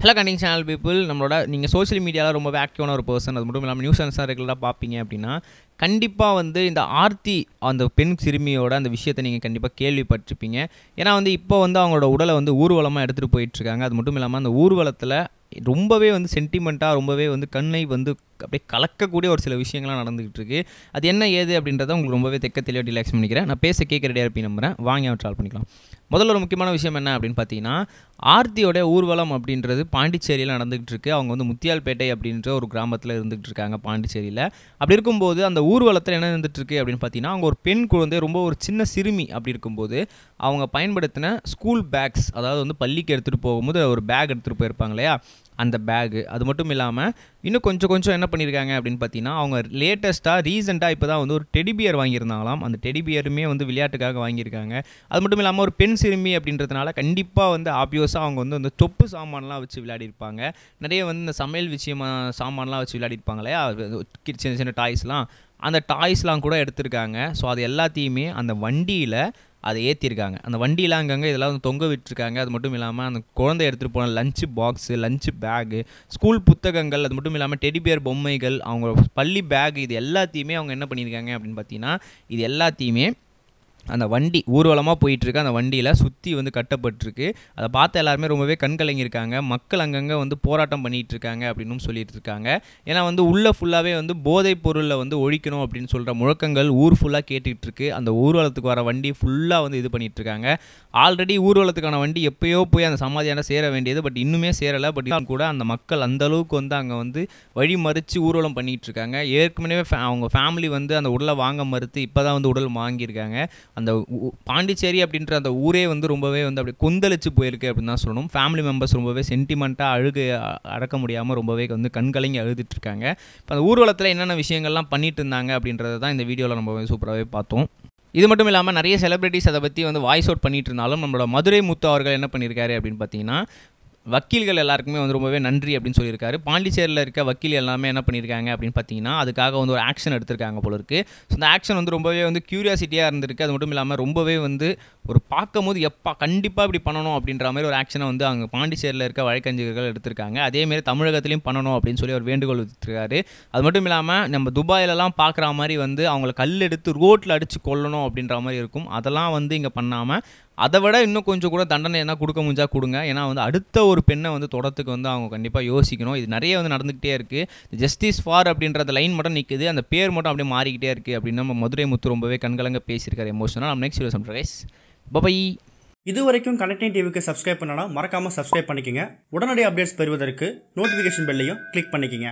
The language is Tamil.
ஹலோ கண்டிங் சேனல் பீப்புள் நம்மளோட நீங்கள் சோஷியல் மீடியாவில் ரொம்பவே ஆக்டிவான ஒரு பர்சன் அது மட்டும் இல்லாமல் நியூஸ் அன்சார் ரெகுலராக பார்ப்பீங்க அப்படின்னா கண்டிப்பாக வந்து இந்த ஆர்த்தி அந்த பெண் சிறுமியோட அந்த விஷயத்தை நீங்கள் கண்டிப்பாக கேள்விப்பட்டிருப்பீங்க. ஏன்னா வந்து இப்போ வந்து அவங்களோட உடலை வந்து ஊர்வலமாக எடுத்துகிட்டு போயிட்டுருக்காங்க அது மட்டும் இல்லாமல் அந்த ஊர்வலத்தில் ரொம்பவே வந்து சென்டிமெண்ட்டாக ரொம்பவே வந்து கண்ணை வந்து அப்படியே கலக்கக்கூடிய ஒரு சில விஷயங்கள்லாம் நடந்துகிட்டு இருக்கு. அது என்ன ஏது அப்படின்றத உங்களுக்கு ரொம்பவே தெக்க தெளிவாக ரிலாக்ஸ் பண்ணிக்கிறேன். நான் பேச கேட்க ரெடியாக இருப்பேன் நம்புறேன். வாங்கி அவன் ட்ரால் பண்ணிக்கலாம். முதல்ல ஒரு முக்கியமான விஷயம் என்ன அப்படின்னு பார்த்தீங்கன்னா ஆர்த்தியோட ஊர்வலம் அப்படின்றது பாண்டிச்சேரியில் நடந்துகிட்டு இருக்கு. அவங்க வந்து முத்தியால்பேட்டை அப்படின்ற ஒரு கிராமத்தில் இருந்துகிட்டு இருக்காங்க பாண்டிச்சேரியில். அப்படி இருக்கும்போது அந்த ஊர்வலத்தில் என்ன இருந்துட்டு இருக்கு அப்படின்னு பார்த்தீங்கன்னா அவங்க ஒரு பெண் குழந்தை ரொம்ப ஒரு சின்ன சிறுமி அப்படி இருக்கும்போது அவங்க பயன்படுத்தின ஸ்கூல் பேக்ஸ் அதாவது வந்து பள்ளிக்கு எடுத்துகிட்டு போகும்போது ஒரு பேக் எடுத்துகிட்டு போயிருப்பாங்க இல்லையா? அந்த பேகு அது மட்டும் இல்லாமல் இன்னும் கொஞ்சம் கொஞ்சம் என்ன பண்ணியிருக்காங்க அப்படின்னு பார்த்தீங்கன்னா அவங்க லேட்டஸ்ட்டாக ரீசெண்டாக இப்போ தான் வந்து ஒரு டெடிபியர் வாங்கியிருந்தாங்களாம். அந்த டெடிபியருமே வந்து விளையாட்டுக்காக வாங்கியிருக்காங்க. அது மட்டும் இல்லாமல் ஒரு பெண் சிறுமி அப்படின்றதுனால கண்டிப்பாக வந்து ஆப்வியஸாக அவங்க வந்து அந்த தொப்பு சாமான்லாம் வச்சு விளையாடிருப்பாங்க நிறைய வந்து இந்த சமையல் விஷயமா சாமான்லாம் வச்சு விளையாடிருப்பாங்க இல்லையா? அது சின்ன சின்ன டாய்ஸ்லாம் அந்த டாய்ஸ்லாம் கூட எடுத்திருக்காங்க. ஸோ அது எல்லாத்தையுமே அந்த வண்டியில் அதை ஏற்றிருக்காங்க அந்த வண்டியெலாம் அங்கங்கே இதெல்லாம் வந்து தொங்க விட்டுருக்காங்க. அது மட்டும் இல்லாமல் அந்த குழந்தை எடுத்துகிட்டு போன lunch box lunch bag school புத்தகங்கள் அது மட்டும் இல்லாமல் டெடிபியர் பொம்மைகள் அவங்க பள்ளி பேக் இது எல்லாத்தையுமே அவங்க என்ன பண்ணியிருக்காங்க அப்படின்னு பார்த்தீங்கன்னா இது எல்லாத்தையுமே அந்த வண்டி ஊர்வலமாக போயிட்டுருக்கு. அந்த வண்டியில் சுற்றி வந்து கட்டப்பட்டிருக்கு. அதை பார்த்த எல்லாருமே ரொம்பவே கண்கலங்கியிருக்காங்க. மக்கள் அங்கங்கே வந்து போராட்டம் பண்ணிகிட்டு இருக்காங்க அப்படின்னு சொல்லிட்டு இருக்காங்க ஏன்னா வந்து உள்ளே ஃபுல்லாகவே வந்து போதைப் பொருளில் வந்து ஒழிக்கணும் அப்படின்னு சொல்கிற முழக்கங்கள் ஊர் ஃபுல்லாக கேட்டுக்கிட்டு இருக்கு அந்த ஊர்வலத்துக்கு வர வண்டி ஃபுல்லாக வந்து இது பண்ணிட்டு இருக்காங்க ஆல்ரெடி ஊர்வலத்துக்கான வண்டி எப்பயோ போய் அந்த சமாதியான சேர வேண்டியது பட் இன்னுமே சேரலை. பட் கூட அந்த மக்கள் அந்த அளவுக்கு வந்து அங்கே வந்து வழி மறித்து ஊர்வலம் பண்ணிகிட்டு இருக்காங்க ஏற்கனவே அவங்க ஃபேமிலி வந்து அந்த உடலை வாங்க மறுத்து இப்போ தான் வந்து உடல் வாங்கியிருக்காங்க. அந்த பாண்டிச்சேரி அப்படின்ற அந்த ஊரே வந்து ரொம்பவே வந்து அப்படியே கொந்தளிச்சு போயிருக்கு அப்படின்னு தான் சொல்லணும். ஃபேமிலி மெம்பர்ஸ் ரொம்பவே சென்டிமெண்ட்டாக அழுகு அடக்க முடியாமல் ரொம்பவே வந்து கண்கலங்கி அழுதுட்டு இருக்காங்க. இப்போ அந்த ஊர்வலத்தில் என்னென்ன விஷயங்கள்லாம் பண்ணிட்டு இருந்தாங்க அப்படின்றத தான் இந்த வீடியோவில் ரொம்பவே சூப்பராகவே பார்த்தோம். இது மட்டும் இல்லாமல் நிறைய செலிபிரிட்டிஸ் அதை பற்றி வந்து வாய்ஸ் அவுட் பண்ணிட்டு இருந்தாலும் நம்மளோட மதுரை முத்து அவர்கள் என்ன பண்ணியிருக்காரு அப்படின்னு பார்த்தீங்கன்னா வக்கீல்கள் எல்லாருக்குமே வந்து ரொம்பவே நன்றி அப்படின்னு சொல்லியிருக்காரு. பாண்டிச்சேரியில் இருக்க வக்கீல் எல்லாமே என்ன பண்ணியிருக்காங்க அப்படின்னு பார்த்தீங்கன்னா அதுக்காக வந்து ஒரு ஆக்ஷன் எடுத்திருக்காங்க போல இருக்கு. ஸோ அந்த ஆக்ஷன் வந்து ரொம்பவே வந்து க்யூரியாசிட்டியாக இருந்திருக்கு. அது மட்டும் இல்லாமல் ரொம்பவே வந்து ஒரு பார்க்கும்போது எப்பா கண்டிப்பாக இப்படி பண்ணணும் அப்படின்ற மாதிரி ஒரு ஆக்ஷனை வந்து அங்கே பாண்டிச்சேரியில் இருக்க வழக்கறிஞர்கள் எடுத்திருக்காங்க. அதேமாரி தமிழகத்திலையும் பண்ணணும் அப்படின்னு சொல்லி ஒரு வேண்டுகோள் விடுத்திருக்காரு. அது மட்டும் இல்லாமல் நம்ம துபாயிலலாம் பார்க்குற மாதிரி வந்து அவங்கள கல் எடுத்து ரோட்டில் அடித்து கொல்லணும் அப்படின்ற மாதிரி இருக்கும். அதெல்லாம் வந்து இங்கே பண்ணாமல் அதை விட இன்னும் கொஞ்சம் கூட தண்டனை என்ன கொடுக்க முடிஞ்சால் கொடுங்க. ஏன்னா வந்து அடுத்த ஒரு பெண்ணை வந்து தொடத்துக்கு வந்து அவங்க கண்டிப்பாக யோசிக்கணும். இது நிறைய வந்து நடந்துக்கிட்டே இருக்குது ஜஸ்டிஸ் ஃபார் அப்படின்றத லைன் மட்டும் நிற்குது அந்த பேர் மட்டும் அப்படியே மாறிக்கிட்டே இருக்குது அப்படின்னு நம்ம மதுரை முத்து ரொம்பவே கண்கலங்க பேசியிருக்காரு. எமோஷனல் நம்ம நெக்ஸ்ட் வீடியோ ரைஸ் பபாய் இது வரைக்கும் கனெக்டிங் டிவிக்கு சப்ஸ்கிரைப் பண்ணனா மறக்காமல் சப்ஸ்கிரைப் பண்ணிக்கங்க. உடனடி அப்டேட்ஸ் பெறுவதற்கு நோட்டிஃபிகேஷன் பெல்லையும் கிளிக் பண்ணிக்கோங்க.